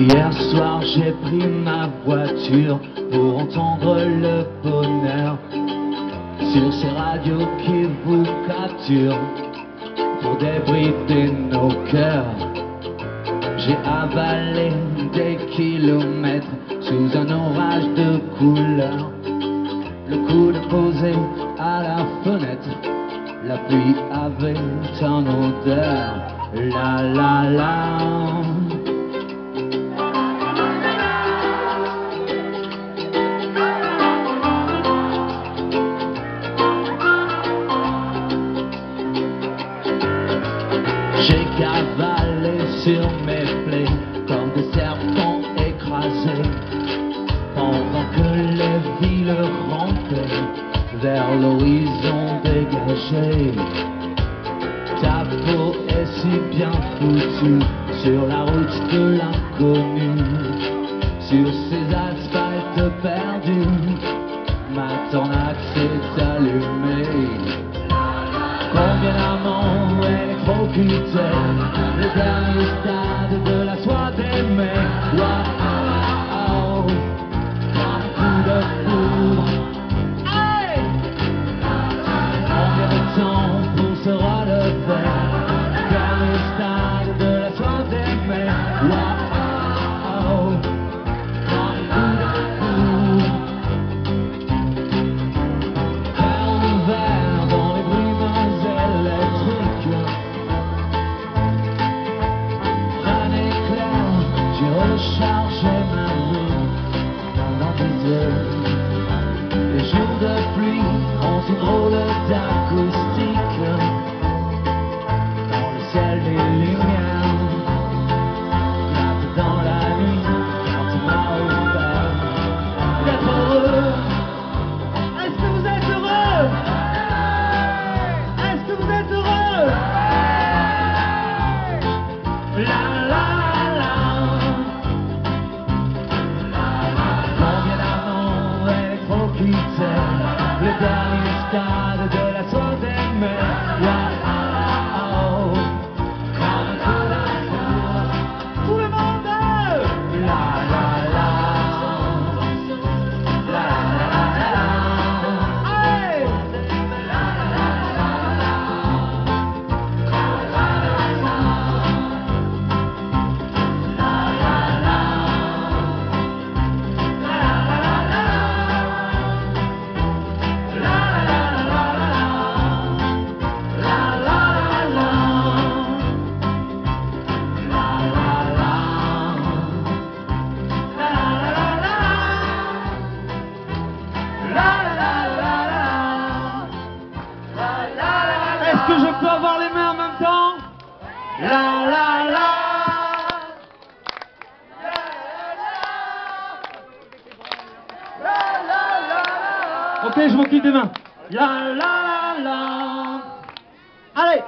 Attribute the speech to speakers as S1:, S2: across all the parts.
S1: Hier soir j'ai pris ma voiture pour entendre le bonheur sur ces radios qui vous capturent pour débrider nos cœurs. J'ai avalé des kilomètres sous un orage de couleurs. Le coude posé à la fenêtre, la pluie avait un odeur. La la la. Cavalé sur mes plaies comme des serpents écrasés pendant que les villes rampaient vers l'horizon dégagé. Ta peau est si bien foutue sur la route de l'inconnu, sur ces asphaltes perdus. Ma tornade s'est allumée. Combien d'amants électrocutés Le dernier stade de la soie d'aimer Waouh si drôle d'acoustique. Dans le ciel des lumières dans la nuit quand tu m'as D'être heureux est-ce que vous êtes heureux? Est-ce que vous êtes heureux? La la la Combien La la la Ok, je m'occupe des mains. La la la la. Allez.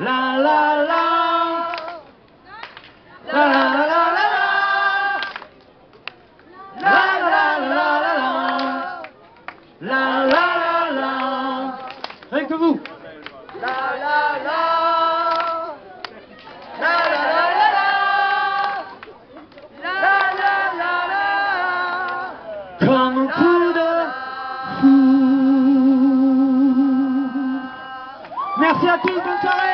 S1: La la la. La la la la la la. La la la la la. La la la la. Rien que vous. 谢谢金主帅。